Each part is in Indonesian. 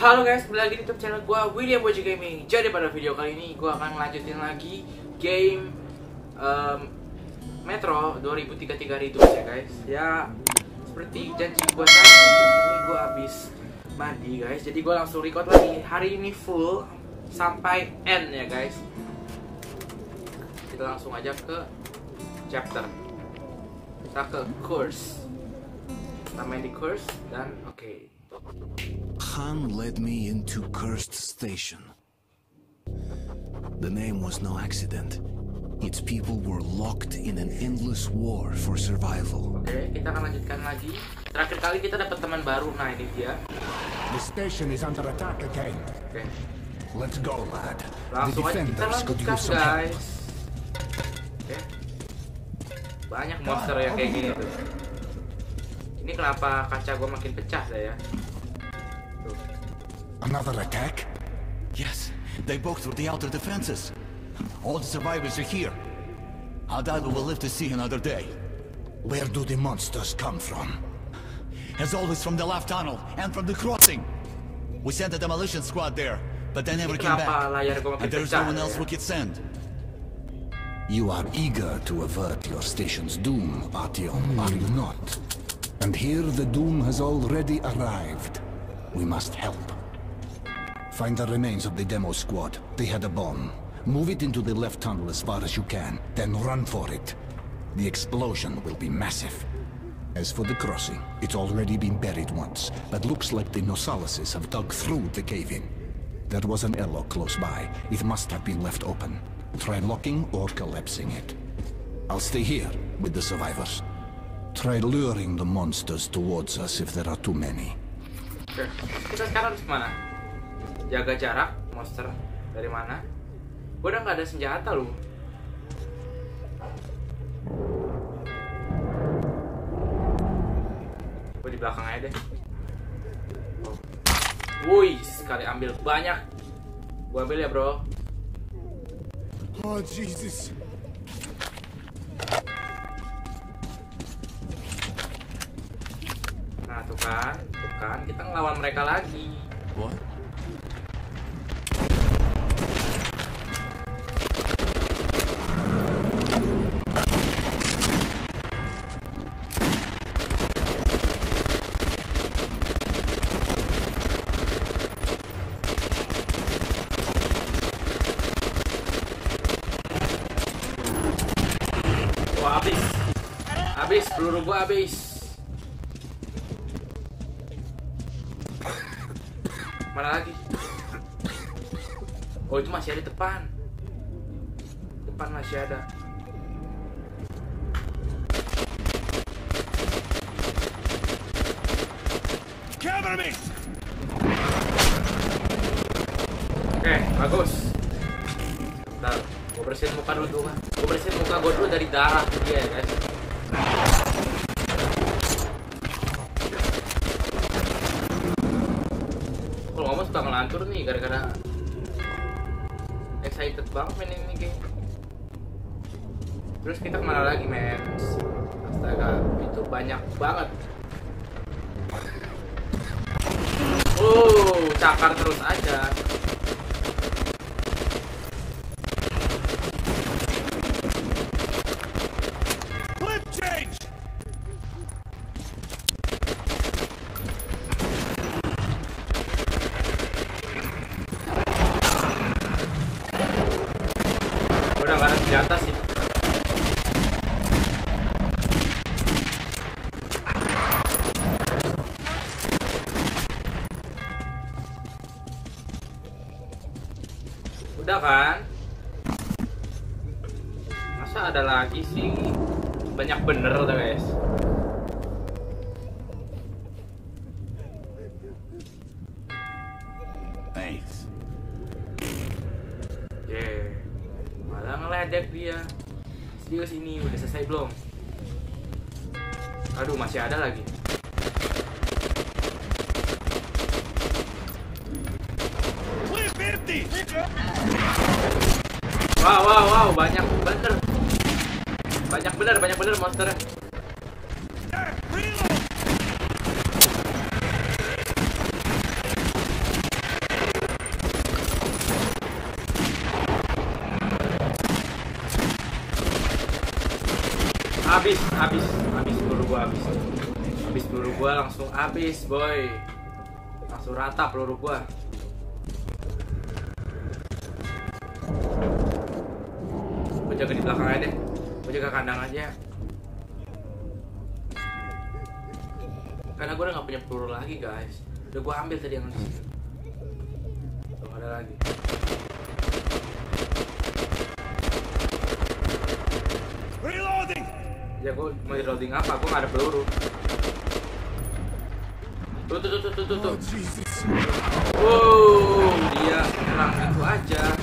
Halo guys, kembali lagi di YouTube channel gue William Boji Gaming. Jadi pada video kali ini gue akan lanjutin lagi game um, Metro 2033 Redux ya guys. Ya seperti janji gue tadi, gue habis mandi guys. Jadi gue langsung record lagi hari ini full sampai end ya guys. Kita langsung aja ke chapter. Kita ke course. Kita main di course dan oke. Han led me into Cursed Station. The name was no accident. Its people were locked in an endless war for survival. Oke, kita akan lanjutkan lagi. Terakhir kali kita dapat teman baru. Nah, ini dia. The station is under attack again. Oke. Let's go, lad. The Langsung aja kita defenders could lanjutkan, use some help. guys. Oke. Banyak monster yang kayak gini tuh. Ini kenapa kaca gua makin pecah saya? Tuh. Another attack? Yes, they broke through the outer defenses. All the survivors are here. I doubt we will live to see another day. Where do the monsters come from? As always from the left tunnel and from the crossing. We sent a demolition squad there, but they never came back. layar gua makin And there's no one else we could send. You are eager to avert your station's doom, Artyom, are you not? And here the doom has already arrived. We must help. Find the remains of the demo squad. They had a bomb. Move it into the left tunnel as far as you can, then run for it. The explosion will be massive. As for the crossing, it's already been buried once, but looks like the Nosalises have dug through the cave-in. There was an airlock close by. It must have been left open. Try locking or collapsing it. I'll stay here with the survivors. Try luring the monsters towards us if there are too many. Kemana? Jaga jarak monster dari mana? Gua udah nggak ada senjata loh. Gue di belakang aja deh. Wih, sekali ambil banyak. Gua ambil ya bro. Oh, Jesus. Nah tuh kan, tuh kan, kita ngelawan mereka lagi. What? Oh itu masih ada depan. Depan masih ada. Cover me! Oke, bagus. Bentar, gue bersihin muka dulu tuh. Gue bersihin muka gue dulu dari darah dia ya guys. Kalau ngomong suka ngelantur nih gara-gara banget main ini game. Terus kita ke mana lagi men? Astaga, itu banyak banget. Oh, cakar terus aja. Aduh masih ada lagi. Wow wow wow banyak bener. Banyak bener banyak bener monsternya. Reload! habis, habis, habis peluru gua habis. Habis peluru gua langsung habis, boy. Langsung rata peluru gua. Gua jaga di belakang aja deh. Gua jaga kandang aja. Karena gua udah gak punya peluru lagi, guys. Udah gua ambil tadi yang di sini. Tuh, ada lagi. Reloading! Ya gue mau reloading apa? Gue gak ada peluru. Tuh tuh tuh tuh tuh tuh. Wow, dia serang itu aja.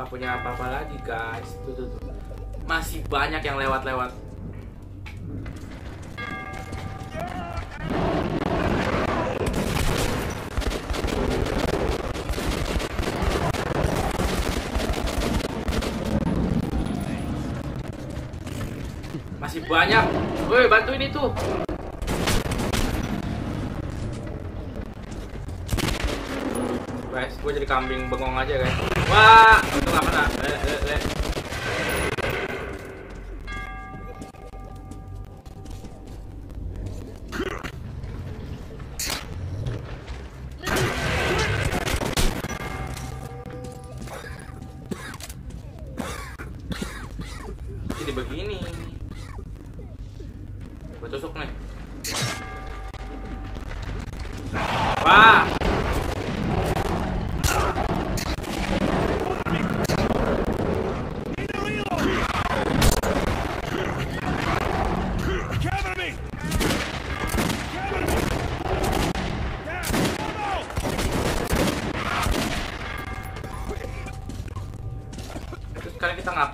Gue udah gak punya apa-apa lagi guys. Tuh, tuh, tuh. Masih banyak yang lewat-lewat. Masih banyak. Woi, bantuin itu. Guys, gue jadi kambing bengong aja guys. Wah, itu nggak kena. Le, le, le.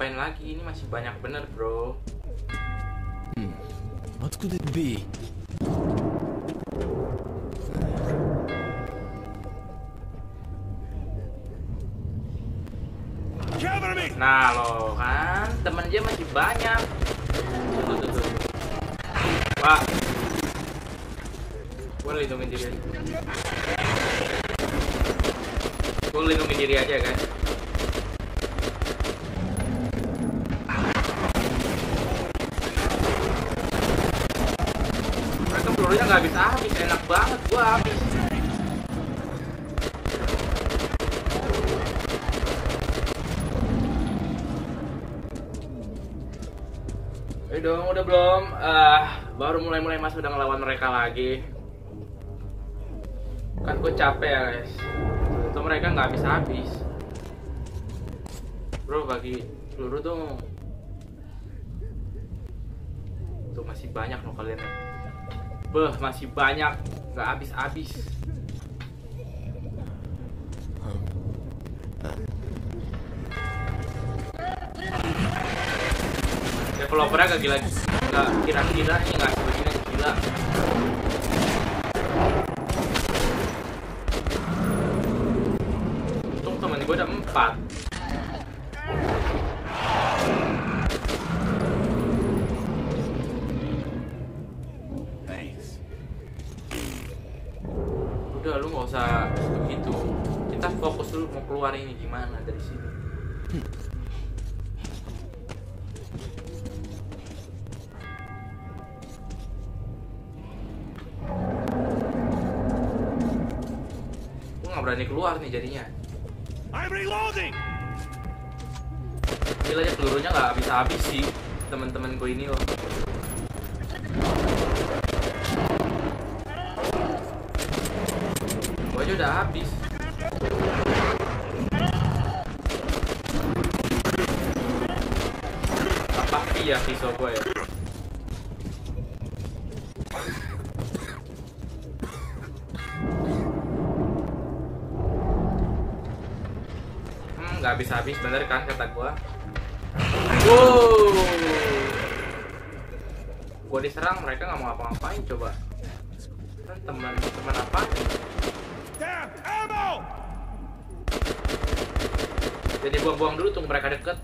Ngapain lagi? Ini masih banyak bener, bro. What could it be? Nah, lo kan temen dia masih banyak. Tuh, tuh, tuh. Wah. Gue lindungin diri aja. Gue lindungin diri aja, guys. Mereka pelurunya nggak habis habis, enak banget gua habis. Eh dong, udah belum? Ah, baru mulai-mulai mas udah ngelawan mereka lagi. Kan gue capek ya guys. Itu mereka nggak habis-habis. Bro, bagi peluru dong. Tuh masih banyak loh kalian. Beh, masih banyak. Nggak habis-habis. Developernya gak gila, gak kira-kira nih nggak sebegini gila. Untung temen gue ada empat. Fokus dulu mau keluar ini gimana dari sini. Gue nggak berani keluar nih jadinya. I'm reloading! Gila aja pelurunya nggak habis-habis sih teman-teman gue ini loh. Habis-habis bener kan kata gua? Wow. Gua diserang mereka nggak mau apa-ngapain coba. Kan teman teman apa? Jadi buang-buang dulu tunggu mereka deket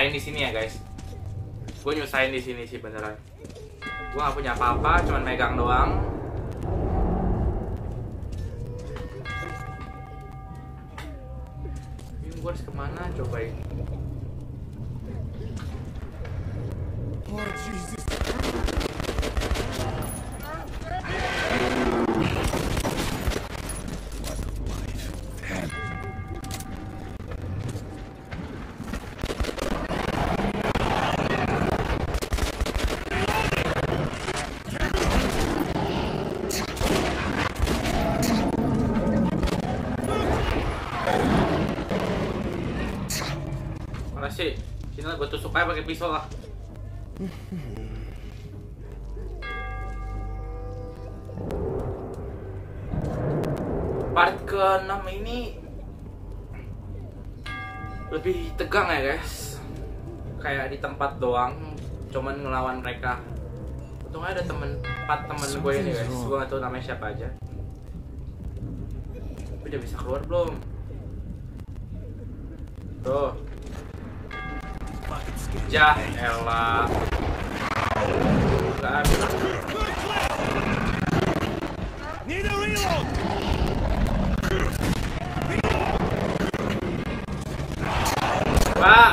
nyusahin di sini ya, guys. Gue nyusahin di sini sih beneran. Gua nggak punya apa-apa, cuman megang doang. Ini gua harus ke mana coba ini? Tusuk aja pakai pisau lah. Part ke-6 ini lebih tegang ya guys. Kayak di tempat doang Cuman ngelawan mereka. Untungnya ada temen, empat temen gue ini guys. Gue gak tau namanya siapa aja. Udah bisa keluar belum? Tuh Jah, elah Kan Pak.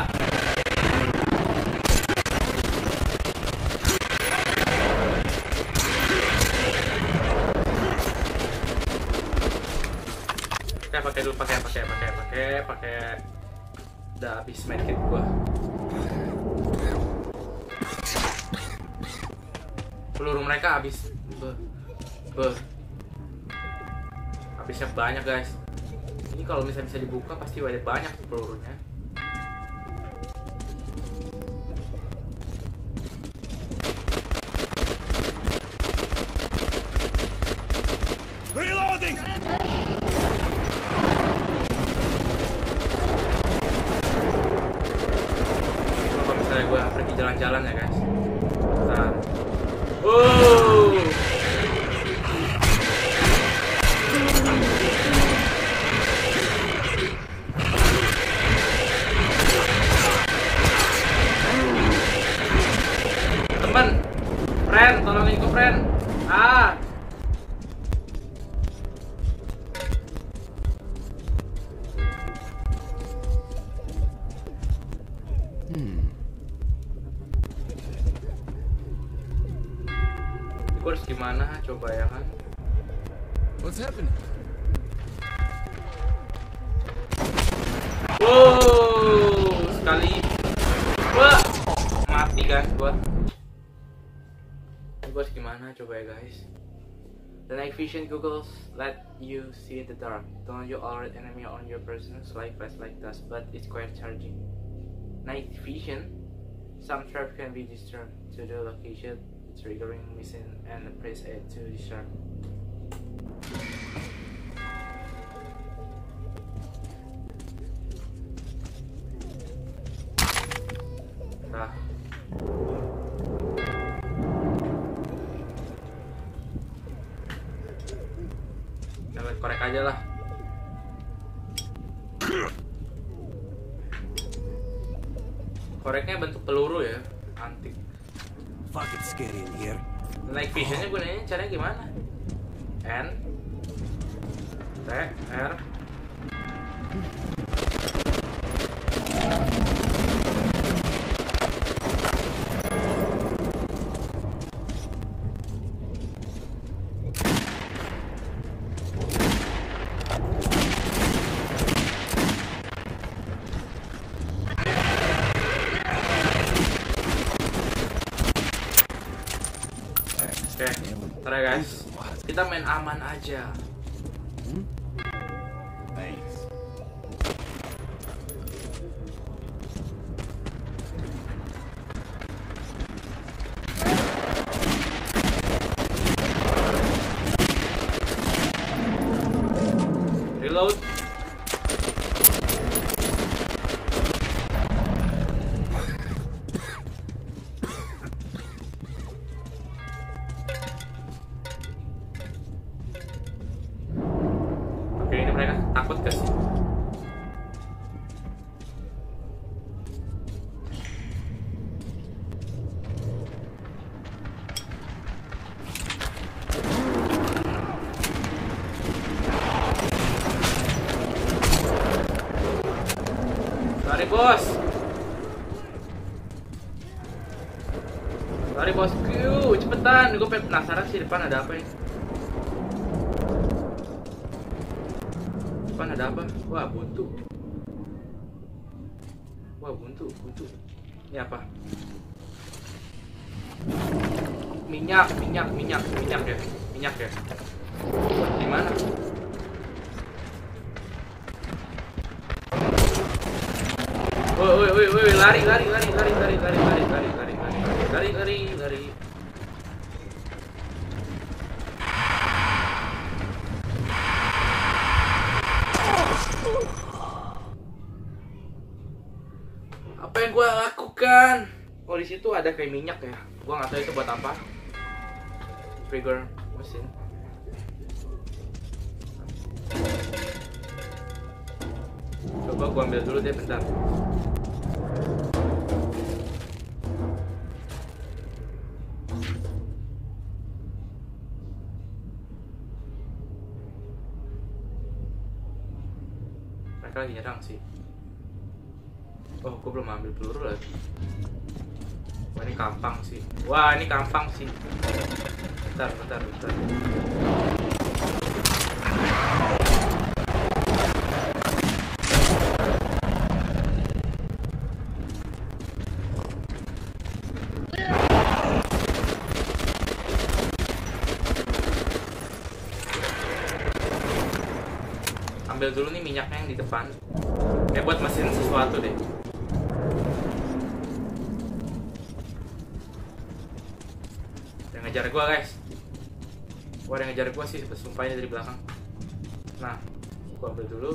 Pakai pakai dulu pakai pakai pakai pakai pakai. Udah habis medkit gua peluru mereka habis. Beuh. habisnya banyak guys ini kalau misalnya bisa dibuka pasti banyak banyak pelurunya gimana coba ya kan? What's happening? Wow, sekali. Wah, mati kan gua. Ini gua gimana coba ya guys? The night vision goggles let you see in the dark. Don't you alert enemy on your person like fast like dust, but it's quite charging. Night vision. Some trap can be disturbed to the location, triggering mission and press A to disarm. Nah. Kita korek aja lah. Koreknya bentuk peluru ya. Scary in here. Night visionnya gunanya caranya gimana? N T R Oke, ntar ya guys. Kita main aman aja. Bos Lari bosku, cepetan. Gue pengen penasaran sih depan ada apa ya. Depan ada apa? Wah, buntu. Wah, buntu, buntu. Ini apa? Minyak, minyak, minyak, minyak ya. Minyak ya. Di mana? Woi, woi, woi, woi, lari, lari, lari, lari, lari, lari, lari, lari, lari, lari, lari, lari. Apa yang gua lakukan? Oh di situ ada kayak minyak ya. Gua nggak tahu itu buat apa. Trigger mesin. Coba gua ambil dulu deh bentar. Mereka lagi nyerang sih. Oh, gua belum ambil peluru lagi. Wah, ini kampang sih. Wah, ini kampang sih. Bentar, bentar, bentar. Dulu nih minyaknya yang di depan. Kayak buat mesin sesuatu deh. Dia ngejar gua guys. Wah ada yang ngejar gua sih sumpah dari belakang. Nah Gua ambil dulu.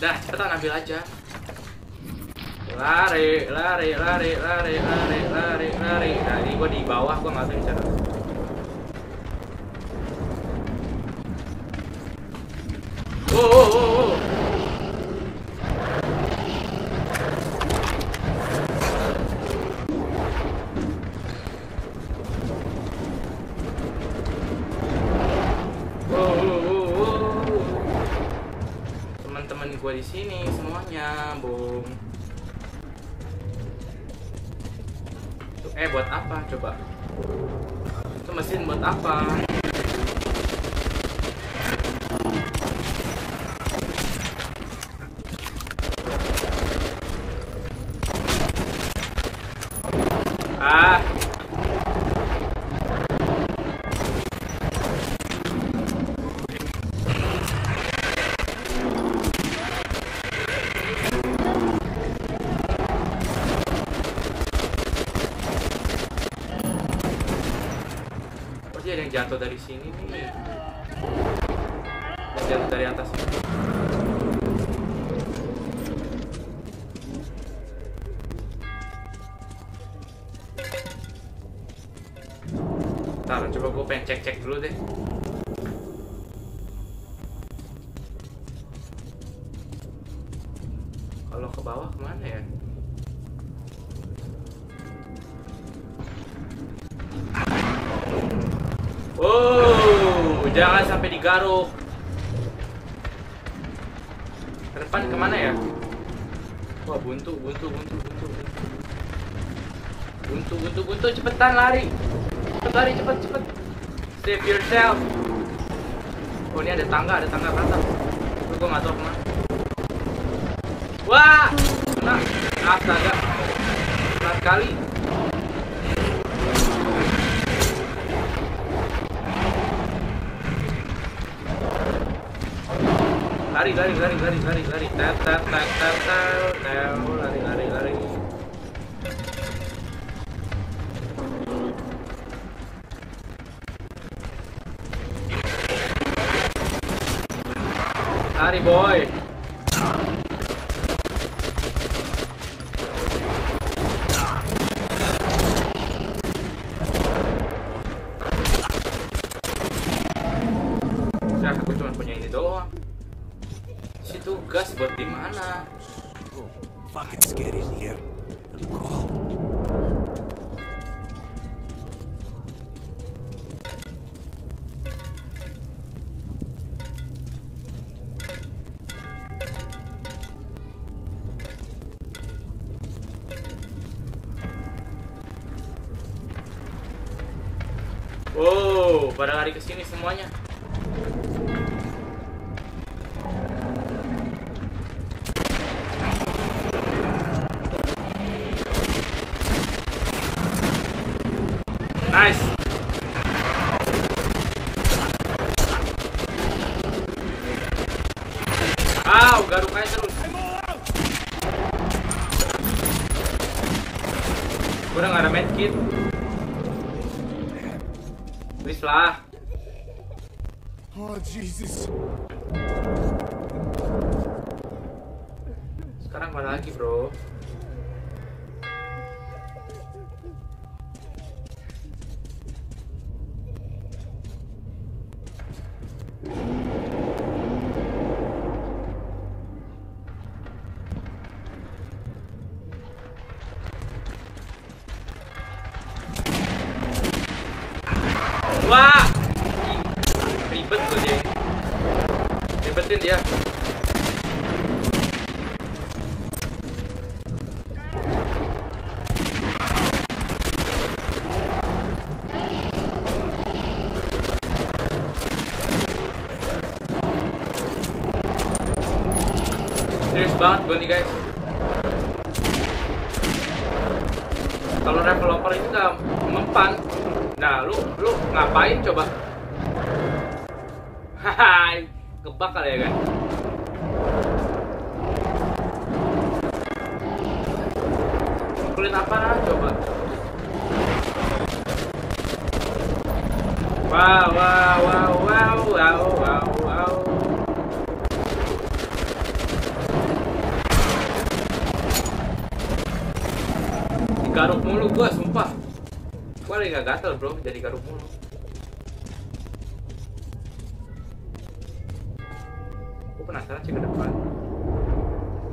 Dah cepetan ambil aja. Lari, lari, lari, lari, lari, lari, lari. Nah ini gua di bawah gua nggak tahu cara buat apa coba? Itu mesin buat apa? Ah. Oh dia ada yang jatuh dari sini nih. Yang jatuh dari atas. Ntar coba gue pengen cek-cek dulu deh. Digaruk. Ke depan ke mana ya? Wah, buntu, buntu, buntu, buntu, buntu. Buntu, buntu, cepetan lari. Cepet lari, cepet, cepet. Save yourself. Oh, ini ada tangga, ada tangga ke atas. Gue gak tau ke mana. Wah, kena. Astaga. Kena sekali. Lari lari lari lari lari lari. Tat tat tat tat tat. Lari lari lari. Lari boy buat di mana? Oh, fucking scary in here. Oh. Medkit. Please lah. Oh, Jesus. Sekarang mana lagi, bro? in the. Garuk mulu gua, sumpah. Gua lagi gak gatel bro, jadi garuk mulu. Gua penasaran sih ke depan.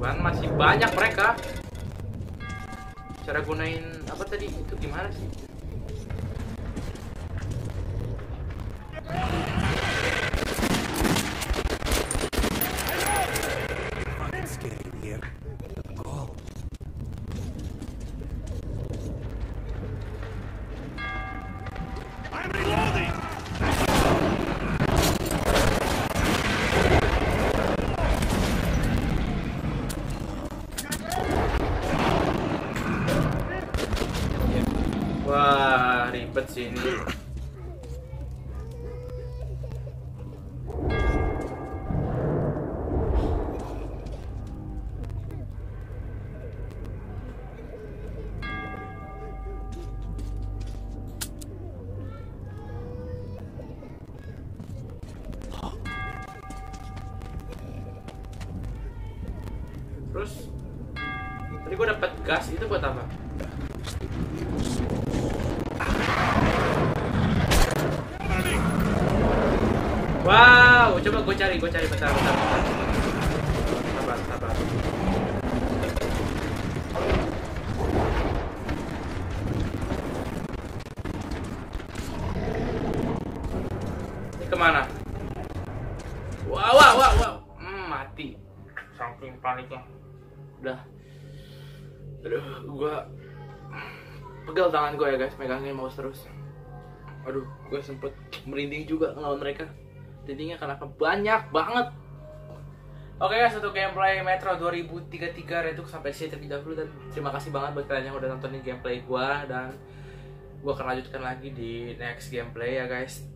Kan masih banyak mereka. Cara gunain apa tadi? Itu gimana sih? Wah, ribet sih ini. Ke mana? Wow, wow, wow, wow. Hmm, mati. Saking paniknya. Udah. Aduh, gua pegal tangan gue ya guys, megangnya mouse terus. Aduh, gue sempet merinding juga ngelawan mereka. Merindingnya karena banyak banget. Oke guys, untuk gameplay Metro 2033 Redux sampai sini terlebih dahulu dan terima kasih banget buat kalian yang udah nontonin gameplay gua dan gua akan lanjutkan lagi di next gameplay ya guys.